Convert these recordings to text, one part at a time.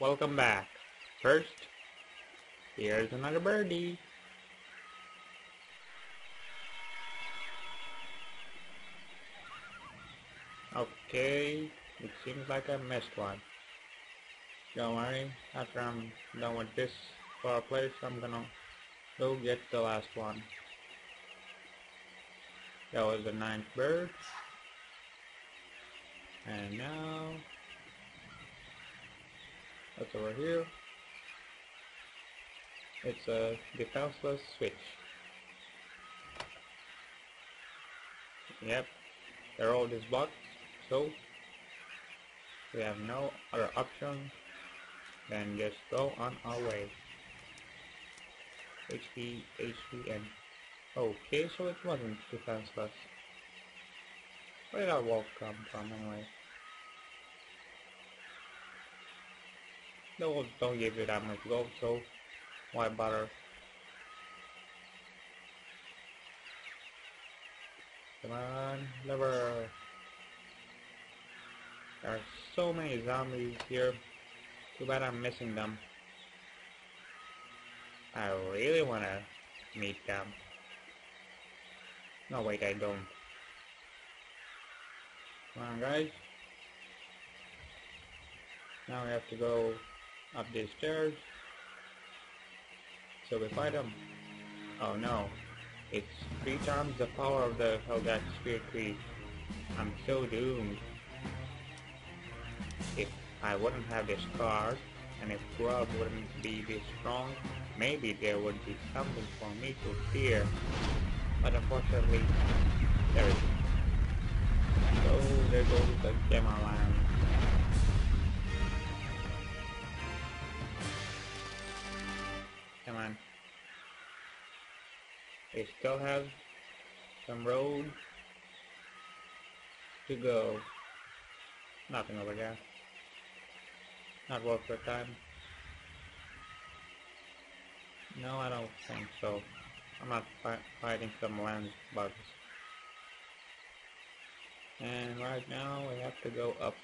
welcome back. First, here's another birdie. Okay, it seems like I missed one. Don't worry, after I'm done with this for place, I'm gonna go get the last one. That was the ninth bird. And now, over here? It's a defenseless switch. Yep, they're all this blocked, so we have no other option than just go on our way. HP, HP, and okay, so it wasn't defenseless. Where did our wall come from anyway? Walls don't give you that much gold, so why bother? Come on, lever. There are so many zombies here. Too bad I'm missing them. I really wanna meet them. No, wait, I don't. Come on, guys. Now we have to go up these stairs. So we fight them. Oh no. It's three times the power of the Helgat Spirit Tree. I'm so doomed. If I wouldn't have this card, and if Grubb wouldn't be this strong, maybe there would be something for me to fear. But unfortunately, there isn't. So there goes the Gemma line. Still have some road to go. Nothing over there. Not worth your time. No, I don't think so. I'm not fi fighting some land bugs. And right now we have to go up.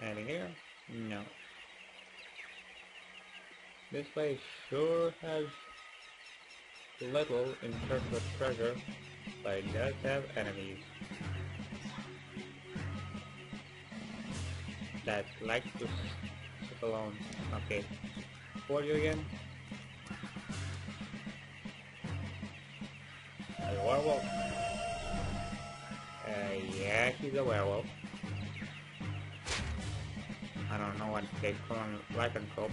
And here? No. This place sure has little in terms of treasure, it have enemies. That like to sit alone. Okay. Who are you again? A werewolf. Uh, yeah, he's a werewolf. I don't know what they call him lycanthrope.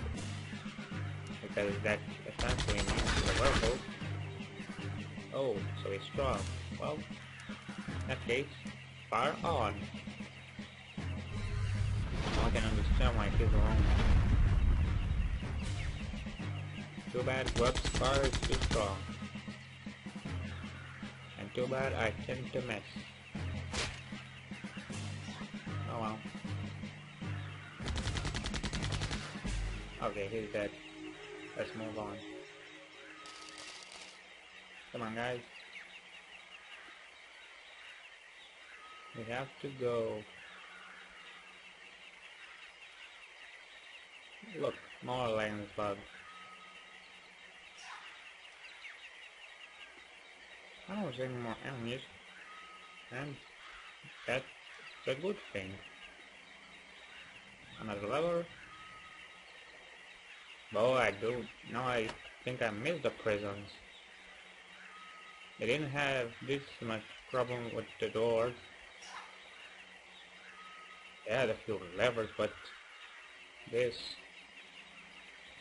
Because that essentially means a werewolf. Oh, so he's strong. Well, in that case, fire on. I can understand why he's wrong. Too bad Web's fire is too strong. And too bad I tend to miss. Oh well. Okay, he's dead. Let's move on. Come on, guys. We have to go. Look, more lens bugs. I don't see any more enemies. And that's a good thing. Another lever. Boy, I do. Now I think I missed the prisons. They didn't have this much problem with the doors. They had a few levers, but this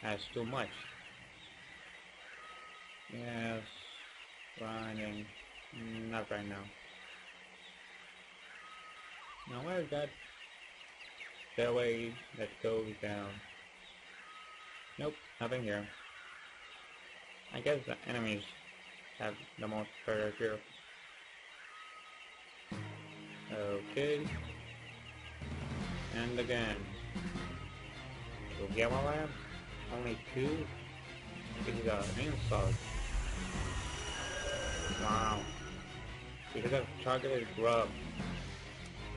has too much. Yes, running. Not right now. Now where's that stairway that goes down? Nope, nothing here. I guess the enemies have the most treasure here. Okay. And again. Get my lamp? Only two? This is an insult. Wow. Because I've targeted Grubb.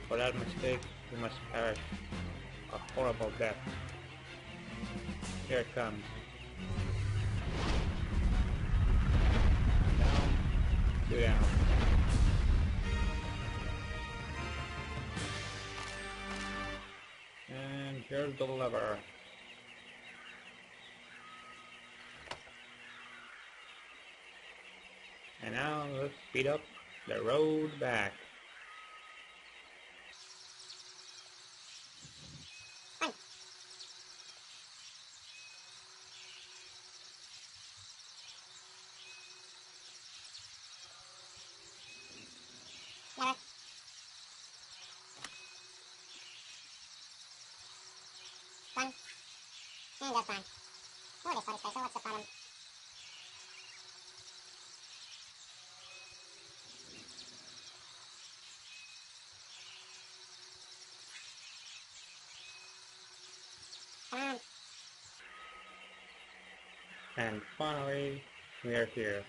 For that mistake, you must perish. a horrible death. Here it comes. Down. And here's the lever. And now let's speed up the road back. Fun. And that's fine. Oh, this one is special. What's the problem? And finally, we are here.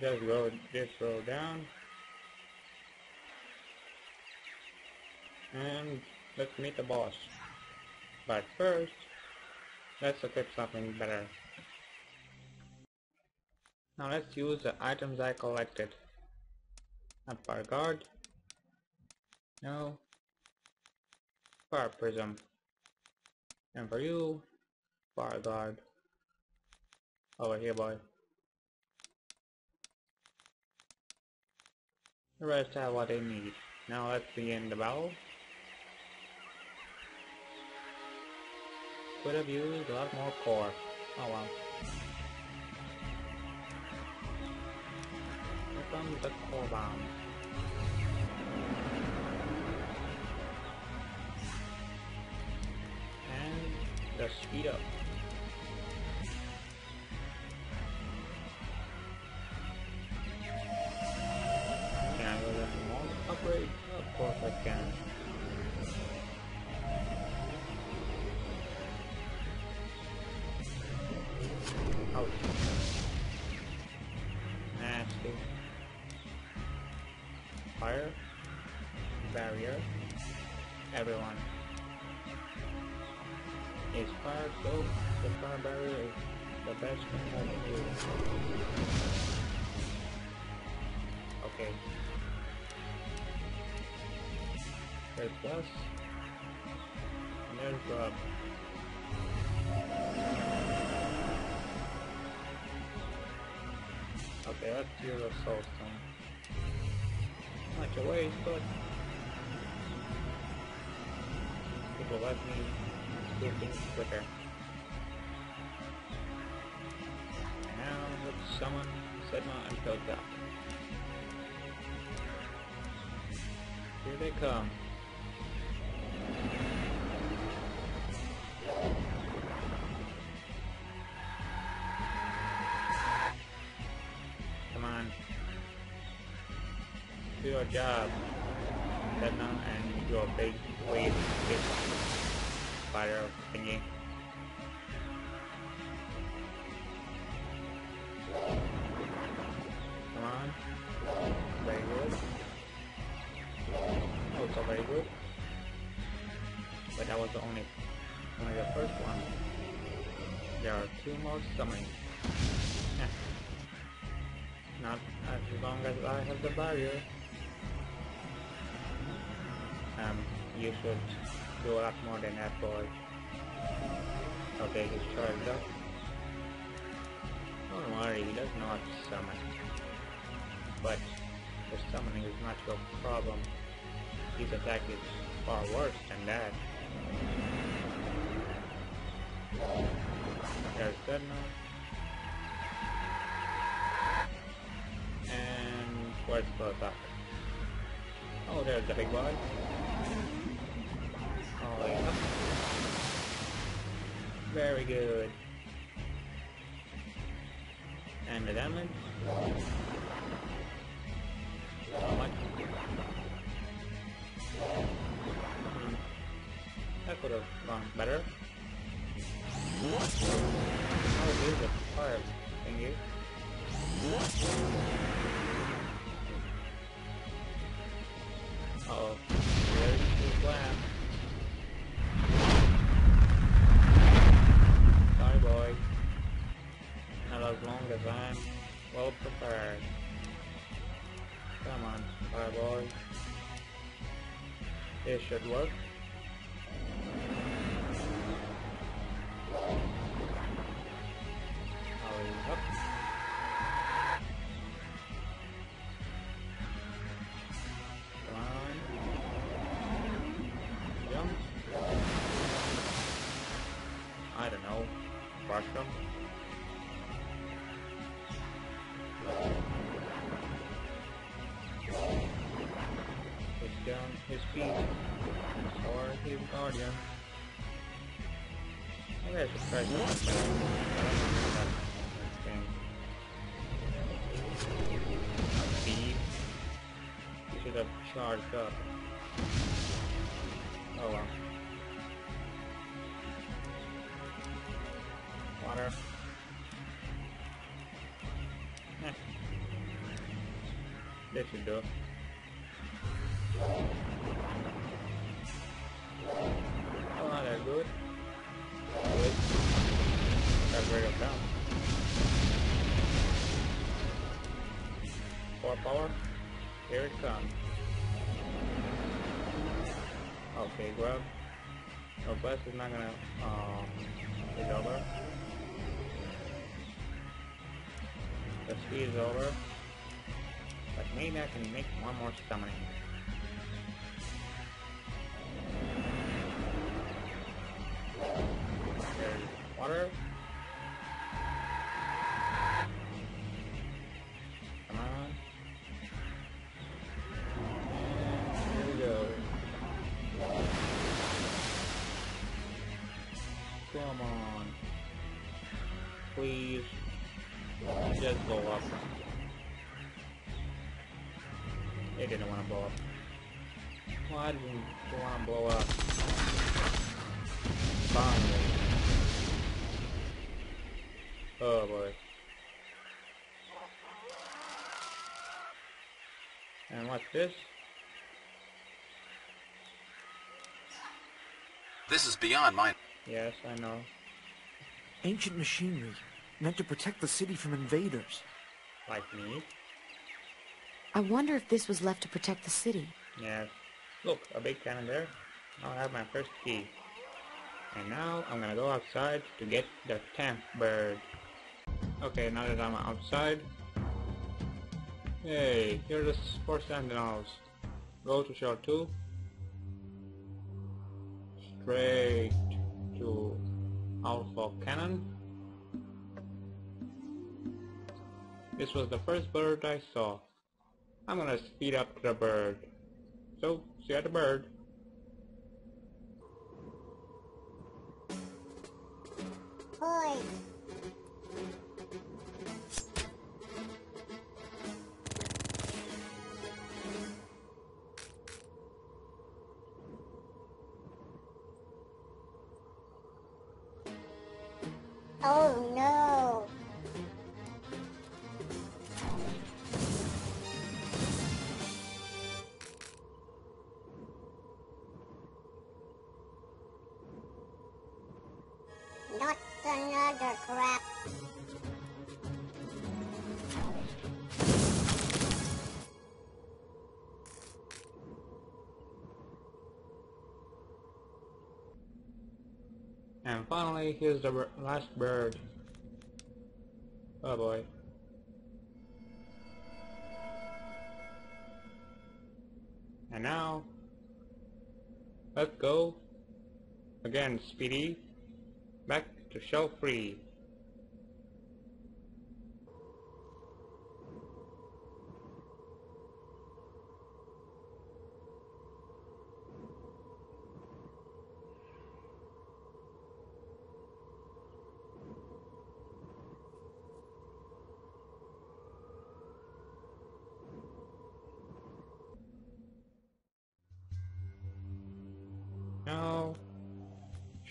Just go this road down. And let's meet the boss. But first, let's equip something better. Now let's use the items I collected. A fire guard. No. Fire prism. And for you, fire guard. Over here, boy. The rest have what they need. Now let's begin the battle. Could have used a lot more core. Oh well. Here comes the core bomb. And the speed up. Can I go that mouse upgrade? Of course I can. Fire barrier is the best thing I. Okay. There's plus. And there's drop. Okay, let's use a soul stone. Much a waste, but will let me do things quicker. Summon Sedna and Pilka. Here they come. Come on. Do your job. Sedna and your big wave fire thingy. But that was the only only the first one. There are two more summoning. Not as long as I have the barrier. Um, you should do a lot more than that boy. Okay, he's charged up. Don't worry, he does not summon. But the summoning is not your problem. His attack is far worse than that. There's Sedna. And where's the attack? Oh, there's the big boy. Oh, yeah. Very good. And the damage? That could have gone better. Oh, there's a fire thingy. Uh oh. There's the slam. Sorry, boy. Not as long as I'm well prepared. Come on, Fireboy. It should work. His feet. Or his guardian. Maybe I should try. Speed. Should have charged up. Oh well. Water. Eh. This should do. Grab. No bus is not gonna um is over. The speed is over. But maybe I can make one more summoning. Water. Come on. Please. Just blow up. They didn't want to blow up. Why didn't you want to blow up? Finally. Oh boy. And what's this? This is beyond my... Yes, I know. Ancient machinery, meant to protect the city from invaders. Like me. I wonder if this was left to protect the city. Yes. Look, a big cannon there. I'll have my first key. And now I'm gonna go outside to get the 10th bird. Okay, now that I'm outside. Hey, here's the four sentinels. Go to shell 2. Straight to Outlaw Canyon. This was the first bird I saw. I'm gonna speed up the bird. So, see at the bird. Boy. Oh no. And finally, here's the last bird. Oh boy. And now, let's go. Again, Speedy. Back to shell free.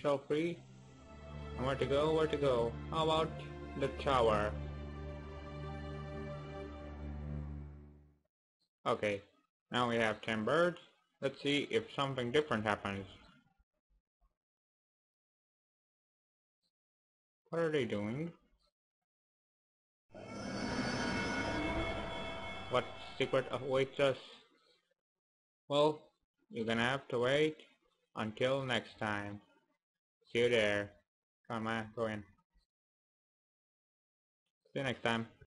Shell free. And where to go? Where to go? How about the tower? Okay, now we have 10 birds. Let's see if something different happens. What are they doing? What secret awaits us? Well, you're gonna have to wait until next time. You there. Come on, go in. See you next time.